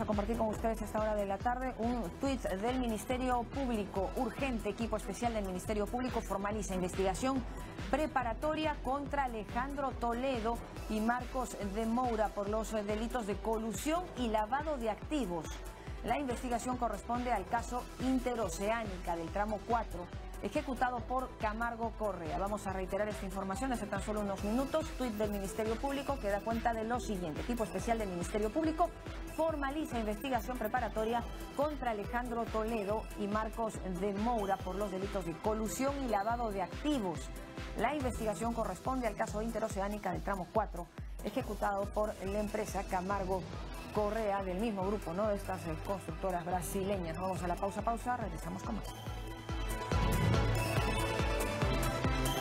a compartir con ustedes a esta hora de la tarde un tuit del Ministerio Público. Urgente equipo especial del Ministerio Público formaliza investigación preparatoria contra Alejandro Toledo y Marcos de Moura por los delitos de colusión y lavado de activos. La investigación corresponde al caso Interoceánica del tramo 4 ejecutado por Camargo Correa. Vamos a reiterar esta información hace tan solo unos minutos. Tuit del Ministerio Público que da cuenta de lo siguiente. Equipo especial del Ministerio Público formaliza investigación preparatoria contra Alejandro Toledo y Marcos de Moura por los delitos de colusión y lavado de activos. La investigación corresponde al caso Interoceánica del tramo 4, ejecutado por la empresa Camargo Correa del mismo grupo, ¿no? De estas eh, constructoras brasileñas. Vamos a la pausa, pausa, regresamos con más.